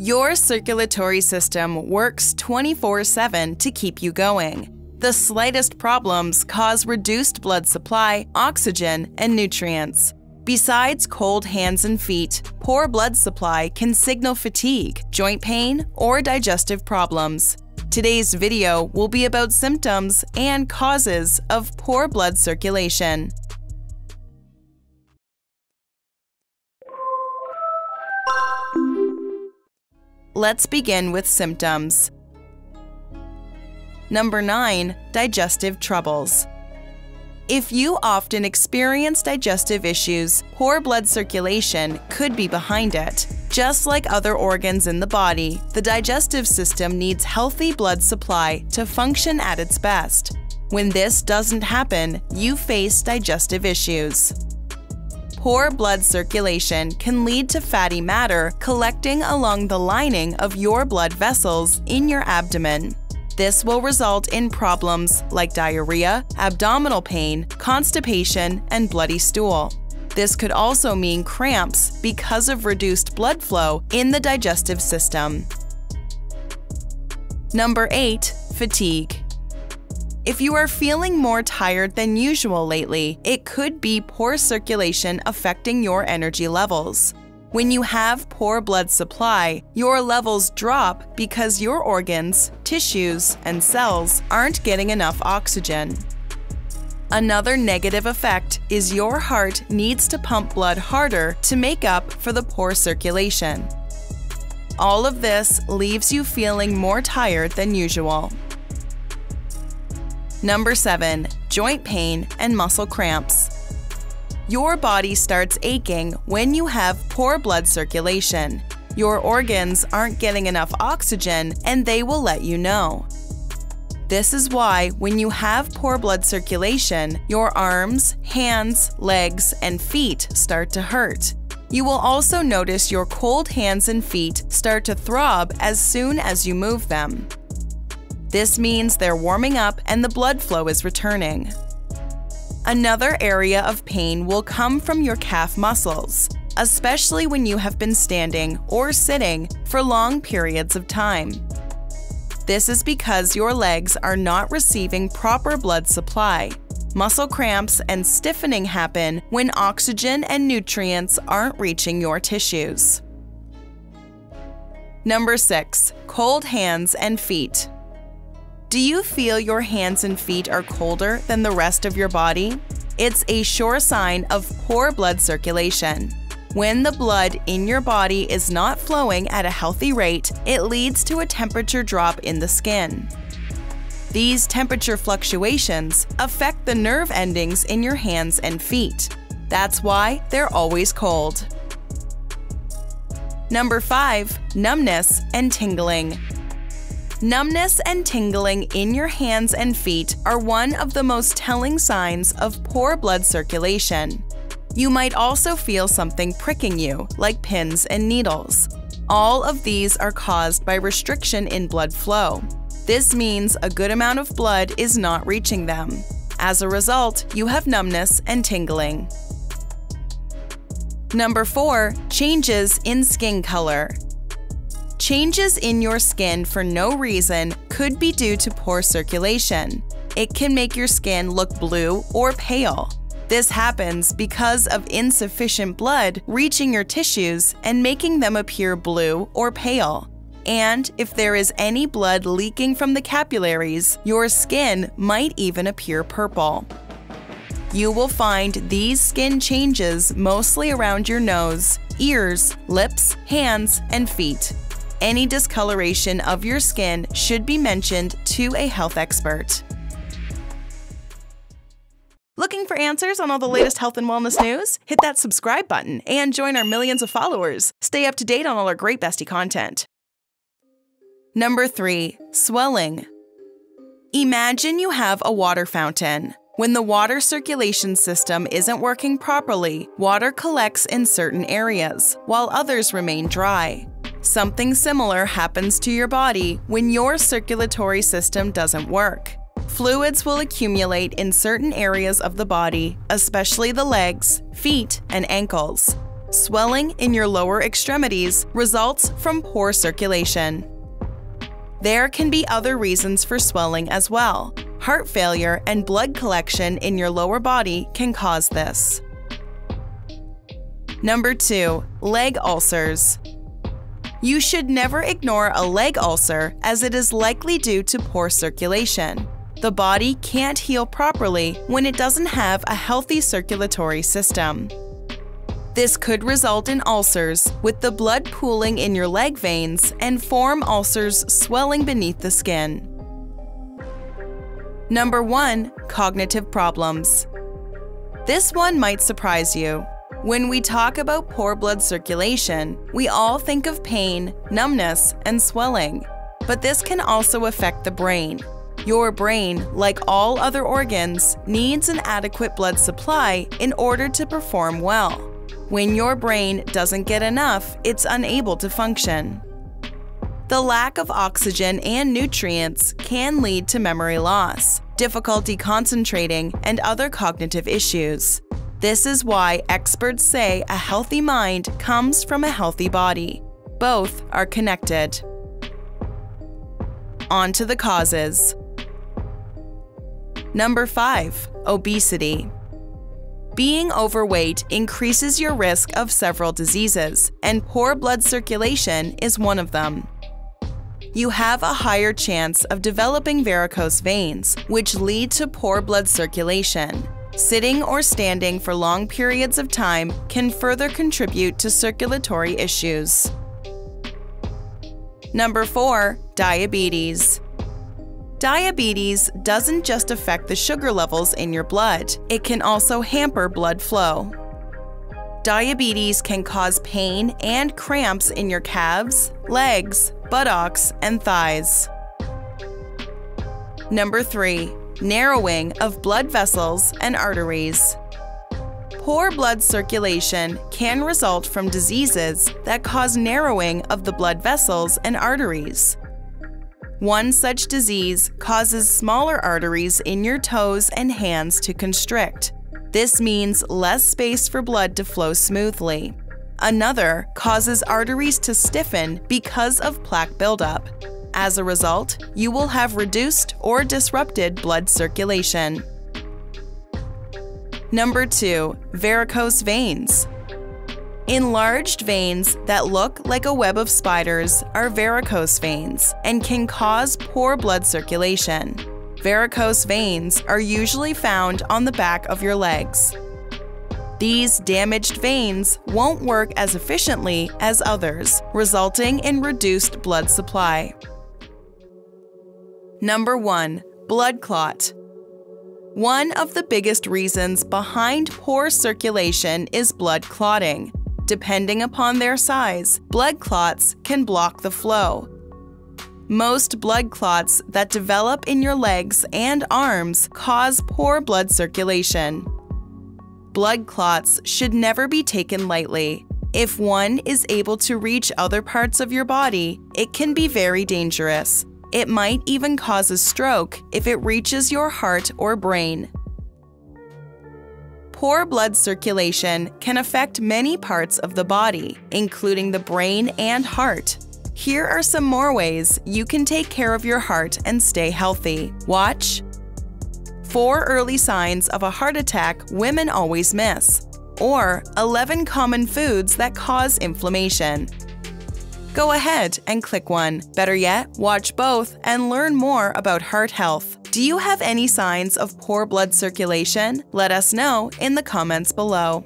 Your circulatory system works 24 7 to keep you going. The slightest problems cause reduced blood supply, oxygen, and nutrients. Besides cold hands and feet, poor blood supply can signal fatigue, joint pain, or digestive problems. Today's video will be about symptoms and causes of poor blood circulation. Let's begin with symptoms. Number 9. Digestive troubles. If you often experience digestive issues, poor blood circulation could be behind it. Just like other organs in the body, the digestive system needs healthy blood supply to function at its best. When this doesn't happen, you face digestive issues. Poor blood circulation can lead to fatty matter collecting along the lining of your blood vessels in your abdomen. This will result in problems like diarrhea, abdominal pain, constipation, and bloody stool. This could also mean cramps because of reduced blood flow in the digestive system. Number 8. Fatigue. If you are feeling more tired than usual lately, it could be poor circulation affecting your energy levels. When you have poor blood supply, your levels drop because your organs, tissues, and cells aren't getting enough oxygen. Another negative effect is your heart needs to pump blood harder to make up for the poor circulation. All of this leaves you feeling more tired than usual. Number 7. Joint pain and muscle cramps. Your body starts aching when you have poor blood circulation. Your organs aren't getting enough oxygen and they will let you know. This is why, when you have poor blood circulation, your arms, hands, legs, and feet start to hurt. You will also notice your cold hands and feet start to throb as soon as you move them. This means they're warming up and the blood flow is returning. Another area of pain will come from your calf muscles, especially when you have been standing or sitting for long periods of time. This is because your legs are not receiving proper blood supply. Muscle cramps and stiffening happen when oxygen and nutrients aren't reaching your tissues. Number 6. Cold hands and feet. Do you feel your hands and feet are colder than the rest of your body? It's a sure sign of poor blood circulation. When the blood in your body is not flowing at a healthy rate, it leads to a temperature drop in the skin. These temperature fluctuations affect the nerve endings in your hands and feet. That's why they're always cold. Number 5. Numbness and tingling. Numbness and tingling in your hands and feet are one of the most telling signs of poor blood circulation. You might also feel something pricking you, like pins and needles. All of these are caused by restriction in blood flow. This means a good amount of blood is not reaching them. As a result, you have numbness and tingling. Number 4. Changes in skin color. Changes in your skin for no reason could be due to poor circulation. It can make your skin look blue or pale. This happens because of insufficient blood reaching your tissues and making them appear blue or pale. And if there is any blood leaking from the capillaries, your skin might even appear purple. You will find these skin changes mostly around your nose, ears, lips, hands, and feet any discoloration of your skin should be mentioned to a health expert. Looking for answers on all the latest health and wellness news? Hit that subscribe button and join our millions of followers. Stay up to date on all our great bestie content. Number 3. Swelling. Imagine you have a water fountain. When the water circulation system isn't working properly, water collects in certain areas, while others remain dry. Something similar happens to your body when your circulatory system doesn't work. Fluids will accumulate in certain areas of the body, especially the legs, feet, and ankles. Swelling in your lower extremities results from poor circulation. There can be other reasons for swelling as well. Heart failure and blood collection in your lower body can cause this. Number 2. Leg ulcers. You should never ignore a leg ulcer as it is likely due to poor circulation. The body can't heal properly when it doesn't have a healthy circulatory system. This could result in ulcers, with the blood pooling in your leg veins and form ulcers swelling beneath the skin. Number 1. Cognitive problems. This one might surprise you. When we talk about poor blood circulation, we all think of pain, numbness, and swelling. But this can also affect the brain. Your brain, like all other organs, needs an adequate blood supply in order to perform well. When your brain doesn't get enough, it's unable to function. The lack of oxygen and nutrients can lead to memory loss, difficulty concentrating, and other cognitive issues. This is why experts say a healthy mind comes from a healthy body. Both are connected. On to the causes. Number 5. Obesity. Being overweight increases your risk of several diseases, and poor blood circulation is one of them. You have a higher chance of developing varicose veins, which lead to poor blood circulation. Sitting or standing for long periods of time can further contribute to circulatory issues. Number 4. Diabetes. Diabetes doesn't just affect the sugar levels in your blood, it can also hamper blood flow. Diabetes can cause pain and cramps in your calves, legs, buttocks, and thighs. Number 3. Narrowing of blood vessels and arteries. Poor blood circulation can result from diseases that cause narrowing of the blood vessels and arteries. One such disease causes smaller arteries in your toes and hands to constrict. This means less space for blood to flow smoothly. Another causes arteries to stiffen because of plaque buildup. As a result, you will have reduced or disrupted blood circulation. Number 2. Varicose veins. Enlarged veins that look like a web of spiders are varicose veins and can cause poor blood circulation. Varicose veins are usually found on the back of your legs. These damaged veins won't work as efficiently as others, resulting in reduced blood supply. Number 1. Blood clot. One of the biggest reasons behind poor circulation is blood clotting. Depending upon their size, blood clots can block the flow. Most blood clots that develop in your legs and arms cause poor blood circulation. Blood clots should never be taken lightly. If one is able to reach other parts of your body, it can be very dangerous. It might even cause a stroke if it reaches your heart or brain. Poor blood circulation can affect many parts of the body, including the brain and heart. Here are some more ways you can take care of your heart and stay healthy. Watch. Four early signs of a heart attack women always miss. Or 11 common foods that cause inflammation. Go ahead and click one. Better yet, watch both and learn more about heart health. Do you have any signs of poor blood circulation? Let us know in the comments below.